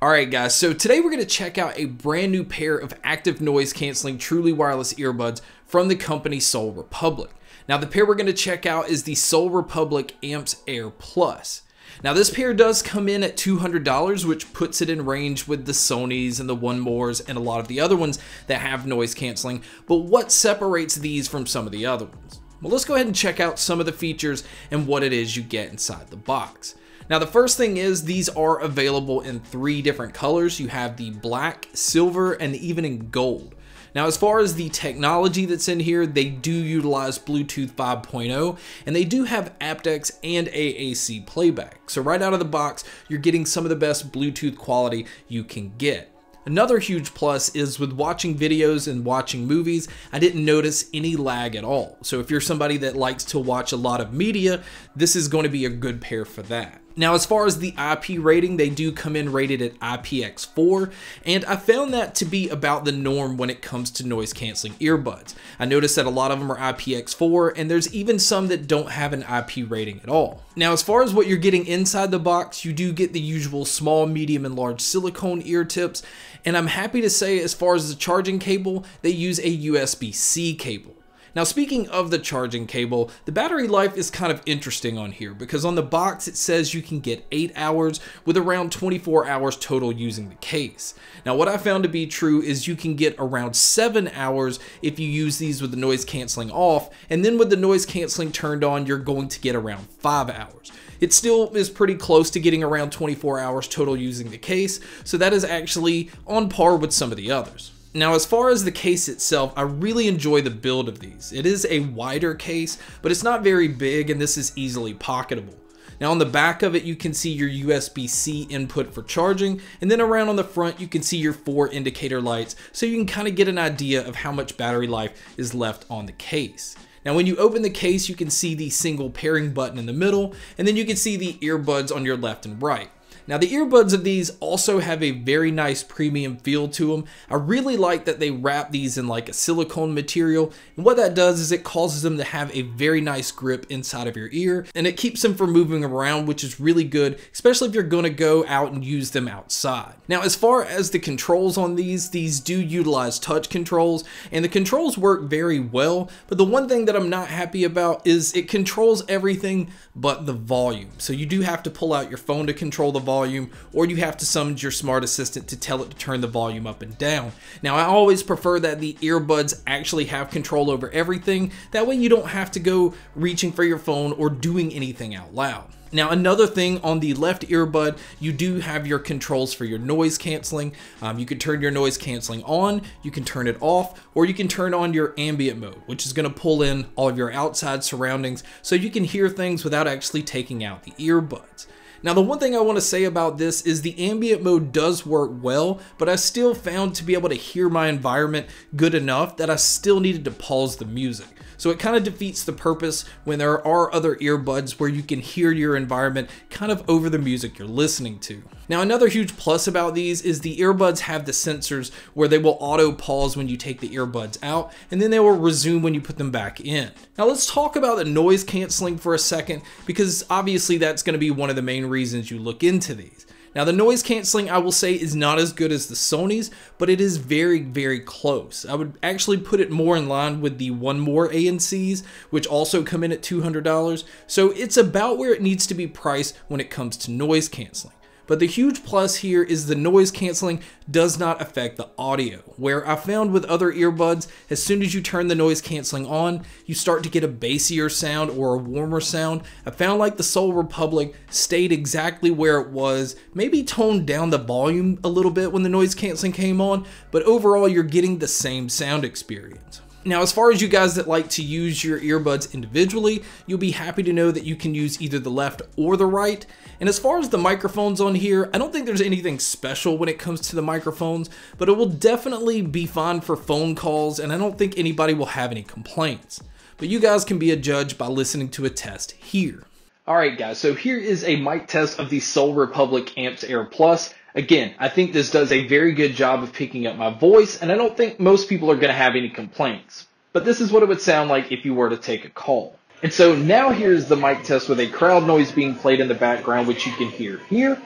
Alright guys, so today we're going to check out a brand new pair of active noise canceling truly wireless earbuds from the company Sol Republic. Now the pair we're going to check out is the Sol Republic Amps Air Plus. Now this pair does come in at $200 which puts it in range with the Sonys and the One Mores and a lot of the other ones that have noise canceling, but what separates these from some of the other ones? Well let's go ahead and check out some of the features and what it is you get inside the box. Now the first thing is these are available in three different colors. You have the black, silver, and even in gold. Now, as far as the technology that's in here, they do utilize Bluetooth 5.0 and they do have aptX and AAC playback. So right out of the box, you're getting some of the best Bluetooth quality you can get. Another huge plus is with watching videos and watching movies, I didn't notice any lag at all. So if you're somebody that likes to watch a lot of media, this is going to be a good pair for that. Now, as far as the IP rating, they do come in rated at IPX4, and I found that to be about the norm when it comes to noise canceling earbuds. I noticed that a lot of them are IPX4, and there's even some that don't have an IP rating at all. Now, as far as what you're getting inside the box, you do get the usual small, medium, and large silicone ear tips, and I'm happy to say as far as the charging cable, they use a USB-C cable. Now speaking of the charging cable, the battery life is kind of interesting on here because on the box it says you can get 8 hours with around 24 hours total using the case. Now what I found to be true is you can get around 7 hours if you use these with the noise canceling off and then with the noise canceling turned on you're going to get around 5 hours. It still is pretty close to getting around 24 hours total using the case, so that is actually on par with some of the others. Now as far as the case itself, I really enjoy the build of these. It is a wider case, but it's not very big and this is easily pocketable. Now on the back of it, you can see your USB-C input for charging, and then around on the front, you can see your four indicator lights, so you can kind of get an idea of how much battery life is left on the case. Now when you open the case, you can see the single pairing button in the middle, and then you can see the earbuds on your left and right. Now the earbuds of these also have a very nice premium feel to them. I really like that they wrap these in like a silicone material and what that does is it causes them to have a very nice grip inside of your ear and it keeps them from moving around which is really good especially if you're going to go out and use them outside. Now as far as the controls on these, these do utilize touch controls and the controls work very well but the one thing that I'm not happy about is it controls everything but the volume. So you do have to pull out your phone to control the volume volume, or you have to summon your smart assistant to tell it to turn the volume up and down. Now, I always prefer that the earbuds actually have control over everything. That way you don't have to go reaching for your phone or doing anything out loud. Now another thing on the left earbud, you do have your controls for your noise canceling. Um, you can turn your noise canceling on, you can turn it off, or you can turn on your ambient mode, which is gonna pull in all of your outside surroundings so you can hear things without actually taking out the earbuds. Now the one thing I want to say about this is the ambient mode does work well, but I still found to be able to hear my environment good enough that I still needed to pause the music. So it kind of defeats the purpose when there are other earbuds where you can hear your environment kind of over the music you're listening to. Now another huge plus about these is the earbuds have the sensors where they will auto pause when you take the earbuds out and then they will resume when you put them back in. Now let's talk about the noise canceling for a second because obviously that's going to be one of the main reasons you look into these. Now the noise canceling I will say is not as good as the Sony's, but it is very, very close. I would actually put it more in line with the One More ANCs, which also come in at $200. So it's about where it needs to be priced when it comes to noise canceling. But the huge plus here is the noise canceling does not affect the audio, where I found with other earbuds, as soon as you turn the noise canceling on, you start to get a bassier sound or a warmer sound. I found like the Sol Republic stayed exactly where it was, maybe toned down the volume a little bit when the noise canceling came on, but overall you're getting the same sound experience. Now, as far as you guys that like to use your earbuds individually, you'll be happy to know that you can use either the left or the right. And as far as the microphones on here, I don't think there's anything special when it comes to the microphones, but it will definitely be fine for phone calls, and I don't think anybody will have any complaints. But you guys can be a judge by listening to a test here. Alright guys, so here is a mic test of the Sol Republic Amps Air Plus. Again, I think this does a very good job of picking up my voice, and I don't think most people are going to have any complaints. But this is what it would sound like if you were to take a call. And so now here's the mic test with a crowd noise being played in the background, which you can hear here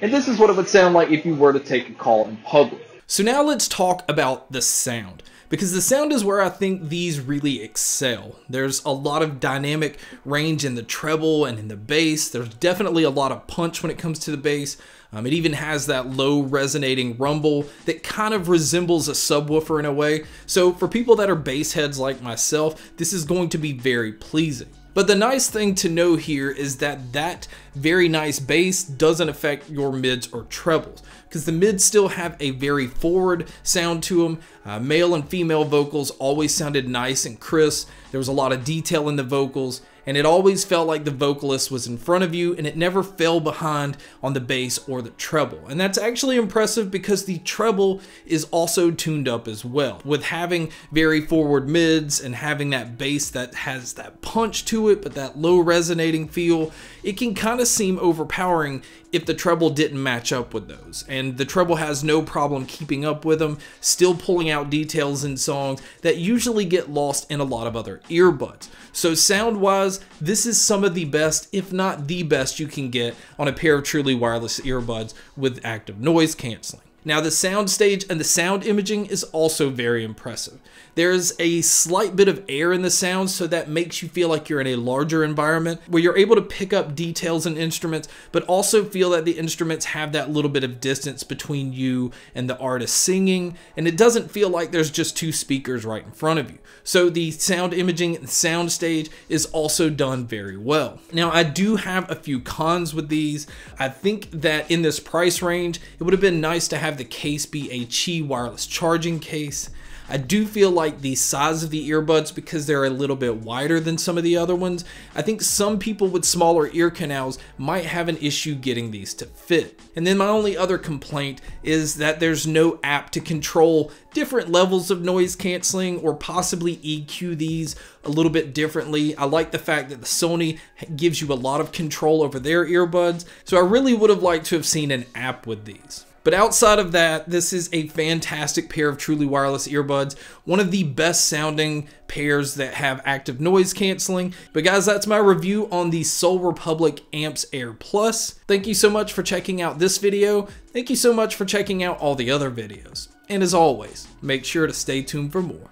and this is what it would sound like if you were to take a call in public. So now let's talk about the sound because the sound is where I think these really excel. There's a lot of dynamic range in the treble and in the bass. There's definitely a lot of punch when it comes to the bass. Um, it even has that low resonating rumble that kind of resembles a subwoofer in a way. So for people that are bass heads like myself, this is going to be very pleasing. But the nice thing to know here is that that very nice bass doesn't affect your mids or trebles because the mids still have a very forward sound to them. Uh, male and female vocals always sounded nice and crisp. There was a lot of detail in the vocals and it always felt like the vocalist was in front of you and it never fell behind on the bass or the treble. And that's actually impressive because the treble is also tuned up as well. With having very forward mids and having that bass that has that punch to it but that low resonating feel, it can kind of seem overpowering if the treble didn't match up with those. And the treble has no problem keeping up with them, still pulling out details in songs that usually get lost in a lot of other earbuds. So sound wise, this is some of the best, if not the best you can get on a pair of truly wireless earbuds with active noise canceling. Now the sound stage and the sound imaging is also very impressive. There's a slight bit of air in the sound so that makes you feel like you're in a larger environment where you're able to pick up details and instruments but also feel that the instruments have that little bit of distance between you and the artist singing and it doesn't feel like there's just two speakers right in front of you. So the sound imaging and sound stage is also done very well. Now I do have a few cons with these. I think that in this price range it would have been nice to have have the case be a Qi wireless charging case. I do feel like the size of the earbuds, because they're a little bit wider than some of the other ones, I think some people with smaller ear canals might have an issue getting these to fit. And then my only other complaint is that there's no app to control different levels of noise canceling or possibly EQ these a little bit differently. I like the fact that the Sony gives you a lot of control over their earbuds, so I really would have liked to have seen an app with these. But outside of that, this is a fantastic pair of truly wireless earbuds. One of the best sounding pairs that have active noise canceling. But guys, that's my review on the Sol Republic Amps Air Plus. Thank you so much for checking out this video. Thank you so much for checking out all the other videos. And as always, make sure to stay tuned for more.